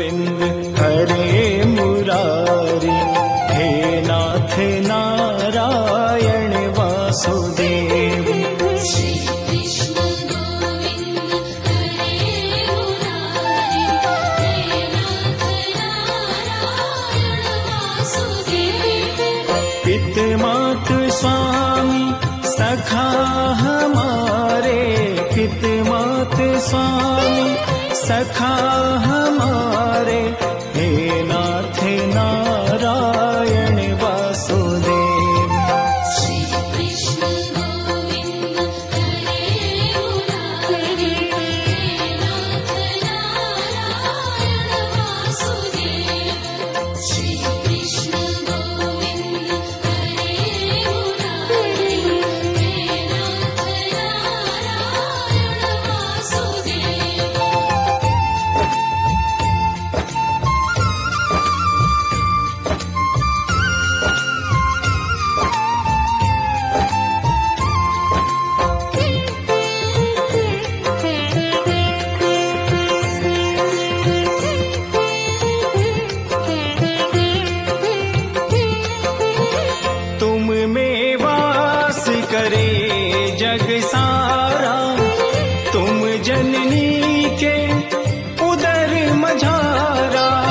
गोविन्द हरे मुरारी। हे नाथ नारायण वासुदेव। श्री कृष्ण गोविन्द हरे मुरारी हे नाथ नारायण वासुदेव पित मात स्वामी सखा पित मात स्वामी सखा heartache जग सारा। तुम जननी के उदर मझारा।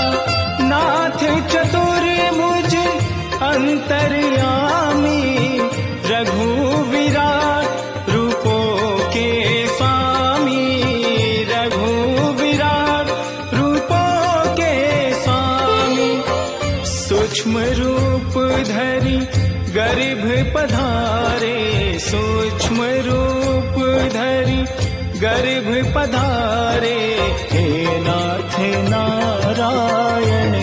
नाथ चतुर मुझ अंतर्यामी। रघु विराट रूपों के स्वामी। रघु विराट रूपों के स्वामी। सूक्ष्म रूप धरी गर्भ पधारे। सूक्ष्म रूप धरि गर्भ पधारे हे नाथ नारायण